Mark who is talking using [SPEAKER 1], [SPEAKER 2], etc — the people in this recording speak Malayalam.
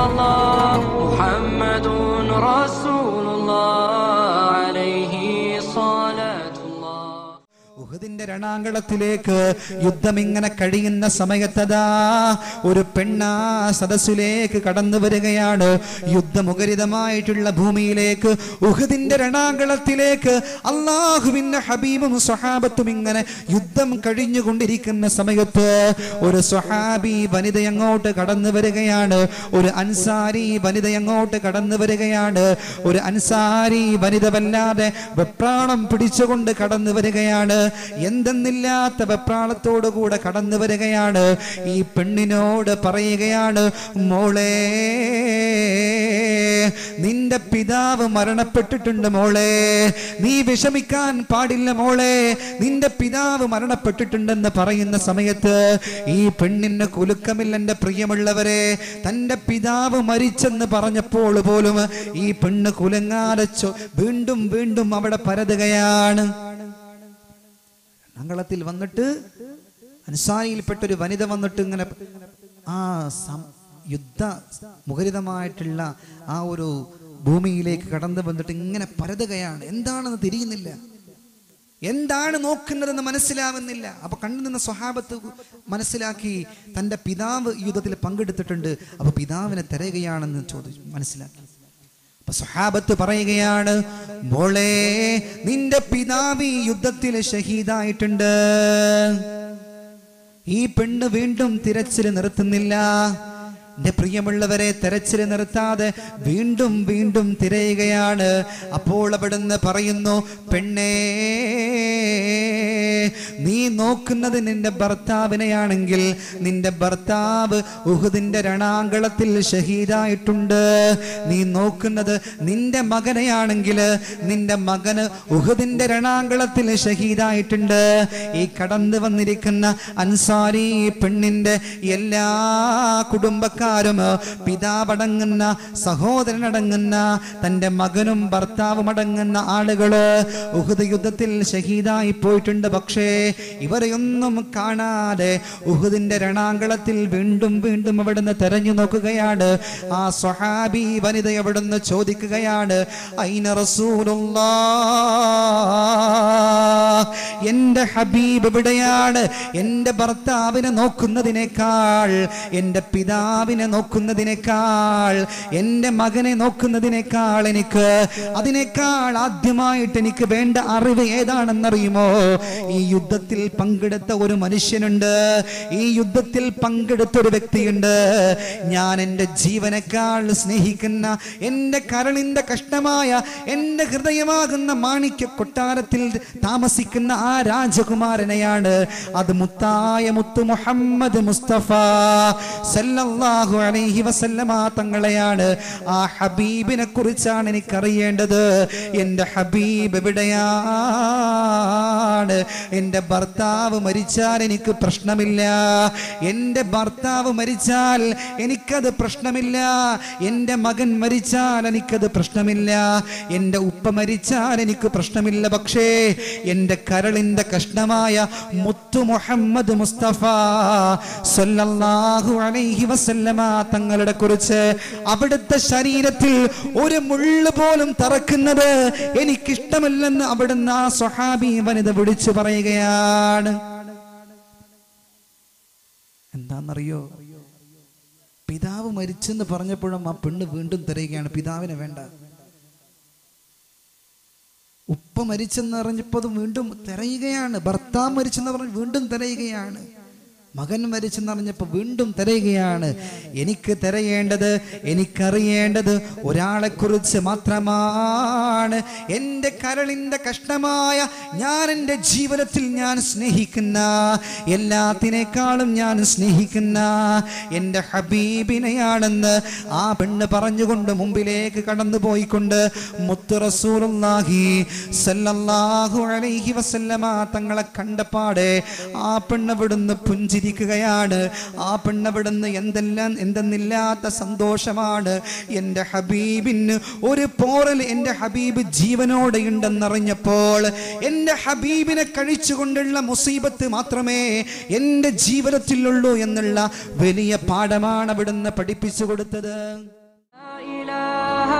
[SPEAKER 1] Allah.
[SPEAKER 2] ഉഹദിന്റെ രണാങ്കളത്തിലേക്ക് യുദ്ധം ഇങ്ങനെ കഴിയുന്ന സമയത്തതാ ഒരു പെണ്ണാ സദസ്സിലേക്ക് കടന്നു വരികയാണ്. യുദ്ധമുഖരിതമായിട്ടുള്ള ഭൂമിയിലേക്ക് ഉഹദിന്റെ രണാങ്കളത്തിലേക്ക് അള്ളാഹുവിന്റെ ഹബീബും സ്വഹാബത്തും ഇങ്ങനെ യുദ്ധം കഴിഞ്ഞുകൊണ്ടിരിക്കുന്ന സമയത്ത് ഒരു സ്വഹാബി വനിത അങ്ങോട്ട് കടന്നു വരികയാണ്. ഒരു അൻസാരി വനിത അങ്ങോട്ട് കടന്നു വരികയാണ്. ഒരു അൻസാരി വനിത വല്ലാതെ വെപ്രാണം പിടിച്ചുകൊണ്ട് കടന്നു വരികയാണ്. എന്തെന്നില്ലാത്ത വെപ്രാളത്തോടുകൂടെ കടന്നു വരികയാണ്. ഈ പെണ്ണിനോട് പറയുകയാണ് മോളെ നിന്റെ പിതാവ് മരണപ്പെട്ടിട്ടുണ്ട് മോളെ. നീ വിഷമിക്കാൻ പാടില്ല മോളെ. നിന്റെ പിതാവ് മരണപ്പെട്ടിട്ടുണ്ടെന്ന് പറയുന്ന സമയത്ത് ഈ പെണ്ണിന് കുലുക്കമില്ല പ്രിയമുള്ളവരെ. തന്റെ പിതാവ് മരിച്ചെന്ന് പറഞ്ഞപ്പോൾ പോലും ഈ പെണ്ണ് കുലങ്ങാതെ വീണ്ടും വീണ്ടും അവിടെ പരതുകയാണ്. അങ്കളത്തിൽ വന്നിട്ട് അൻസാരിയിൽപ്പെട്ട ഒരു വനിത വന്നിട്ട് ഇങ്ങനെ ആ യുദ്ധ മുഖരിതമായിട്ടുള്ള ആ ഒരു ഭൂമിയിലേക്ക് കടന്നു വന്നിട്ട് ഇങ്ങനെ പരതുകയാണ്. എന്താണെന്ന് തിരിയുന്നില്ല. എന്താണ് നോക്കുന്നതെന്ന് മനസ്സിലാവുന്നില്ല. അപ്പൊ കണ്ടു നിന്ന സ്വഹാബത്ത് മനസ്സിലാക്കി തന്റെ പിതാവ് യുദ്ധത്തിൽ പങ്കെടുത്തിട്ടുണ്ട്. അപ്പൊ പിതാവിനെ തിരയുകയാണെന്ന് ചോദിച്ചു മനസ്സിലാക്കി. അപ്പൊ സ്വഹാബത്ത് പറയുകയാണ് മോളെ നിന്റെ പിതാവി ഈ യുദ്ധത്തിൽ ഷഹീദായിട്ടുണ്ട്. ഈ പെണ്ണ് വീണ്ടും തിരച്ചിൽ നിർത്തുന്നില്ല. എന്റെ പ്രിയമുള്ളവരെ തെരച്ചിൽ നിർത്താതെ വീണ്ടും വീണ്ടും തിരയുകയാണ്. അപ്പോൾ അവിടുന്ന് പറയുന്നു പെണ്ണേ നീ നോക്കുന്നത് നിന്റെ ഭർത്താവിനെയാണെങ്കിൽ നിന്റെ ഭർത്താവ് ഉഹുദിന്റെ രണാങ്കളത്തിൽ ഷഹീദായിട്ടുണ്ട്. നീ നോക്കുന്നത് നിന്റെ മകനെയാണെങ്കിൽ നിന്റെ മകന് ഉഹുദിന്റെ രണാങ്കളത്തിൽ ഷഹീദായിട്ടുണ്ട്. ഈ കടന്നു വന്നിരിക്കുന്ന അൻസാരി പെണ്ണിന്റെ എല്ലാ കുടുംബക്കാരും പിതാവടങ്ങുന്ന സഹോദരനടങ്ങുന്ന തന്റെ മകനും ഭർത്താവും അടങ്ങുന്ന ആളുകൾ ഉഹുദ് യുദ്ധത്തിൽ ഷഹീദായി പോയിട്ടുണ്ട്. പക്ഷേ ഇവരെയൊന്നും കാണാതെ ഉഹുദിന്റെ രണാങ്കളത്തിൽ വീണ്ടും വീണ്ടും അവിടുന്ന് തെരഞ്ഞു നോക്കുകയാണ്. ആ സ്വഹാബി വനിത അവിടുന്ന് ചോദിക്കുകയാണ് ഐന റസൂലുള്ള എന്റെ ഹബീബ് എവിടെയാണ്? എന്റെ ഭർത്താവിനെ നോക്കുന്നതിനേക്കാൾ എന്റെ പിതാവിനെ നോക്കുന്നതിനേക്കാൾ എന്റെ മകനെ നോക്കുന്നതിനേക്കാൾ എനിക്ക് അതിനേക്കാൾ ആദ്യമായിട്ട് എനിക്ക് വേണ്ട അറിവ് ഏതാണെന്നറിയുമോ? ഈ യുദ്ധത്തിൽ പങ്കെടുത്ത ഒരു മനുഷ്യനുണ്ട്. ഈ യുദ്ധത്തിൽ പങ്കെടുത്ത ഒരു വ്യക്തിയുണ്ട്. ഞാൻ എന്റെ ജീവനേക്കാൾ സ്നേഹിക്കുന്ന എന്റെ കരളിന്റെ കഷ്ടമായ എന്റെ ഹൃദയമാകുന്ന മാണിക്യ കൊട്ടാരത്തിൽ താമസിക്കുന്ന ആ രാജകുമാരനെയാണ്. അത് മുത്തായ മുത്തു മുഹമ്മദ് മുസ്തഫ. സല്ലല്ലാഹു അലൈഹി വസല്ലമ തങ്ങളെയാണ്. ആ ഹബീബിനെ കുറിച്ചാണ് എനിക്കറിയേണ്ടത്. എന്റെ ഹബീബ് എവിടെയാണ്? എന്റെ ഭർത്താവ് മരിച്ചാൽ എനിക്ക് പ്രശ്നമില്ല. എന്റെ ഭർത്താവ് മരിച്ചാൽ എനിക്കത് പ്രശ്നമില്ല. എന്റെ മകൻ മരിച്ചാൽ എനിക്കത് പ്രശ്നമില്ല. എന്റെ ഉപ്പ മരിച്ചാൽ എനിക്ക് പ്രശ്നമില്ല. പക്ഷേ എന്റെ കരളിന്റെ കഷ്ണമായ മുത്തു മുഹമ്മദ് മുസ്തഫ സല്ലല്ലാഹു അലൈഹി തങ്ങളുടെ കുറിച്ച് അവിടുത്തെ ശരീരത്തിൽ ഒരു മുള്ള് പോലും തറക്കുന്നത് എനിക്കിഷ്ടമല്ലെന്ന് അവിടുന്ന് ആ സ്വഹാബി വനിത വിളിച്ചു പറയുകയാണ്. എന്താണെന്നറിയോ പിതാവ് മരിച്ചെന്ന് പറഞ്ഞപ്പോഴും ആ പെണ്ണ് വീണ്ടും തിരയുകയാണ്. പിതാവിനെ വേണ്ട. ഉപ്പ മരിച്ചെന്ന് അറിഞ്ഞപ്പോൾ വീണ്ടും തിരയുകയാണ്. ഭർത്താവ് മരിച്ചെന്ന് പറഞ്ഞ് വീണ്ടും തിരയുകയാണ്. മകൻ മരിച്ചെന്നറിഞ്ഞപ്പോൾ വീണ്ടും തിരയുകയാണ്. എനിക്ക് തിരയേണ്ടത് എനിക്കറിയേണ്ടത് ഒരാളെക്കുറിച്ച് മാത്രമാണ്. എന്റെ കരളിന്റെ കഷ്ടമായ ഞാൻ എന്റെ ജീവിതത്തിൽ ഞാൻ സ്നേഹിക്കുന്ന എല്ലാത്തിനേക്കാളും ഞാൻ സ്നേഹിക്കുന്ന എന്റെ ഹബീബിനെയാണെന്ന് ആ പെണ്ണ് പറഞ്ഞുകൊണ്ട് മുമ്പിലേക്ക് കടന്നു പോയിക്കൊണ്ട് മുത്തു റസൂലുള്ളാഹി സല്ലല്ലാഹു അലൈഹി വസല്ലമ തങ്ങളെ കണ്ടപ്പാടെ ആ പെണ്ണ് വിടുന്ന് പുഞ്ചിരി ചിരിക്കുകയാണ് ആ പെണ്ണവിടുന്ന് എന്തെല്ലാം എന്തെന്നില്ലാത്ത സന്തോഷമാണ്. എന്റെ ഹബീബിന് ഒരു പോറൽ എന്റെ ഹബീബ് ജീവനോടെ ഉണ്ടെന്നറിഞ്ഞപ്പോൾ എന്റെ ഹബീബിനെ കഴിച്ചുകൊണ്ടുള്ള മുസീബത്ത് മാത്രമേ എന്റെ ജീവിതത്തിലുള്ളൂ എന്നുള്ള വലിയ പാഠമാണ് അവിടുന്ന് പഠിപ്പിച്ചു കൊടുത്തത്.
[SPEAKER 1] ഇലാഹ